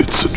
It's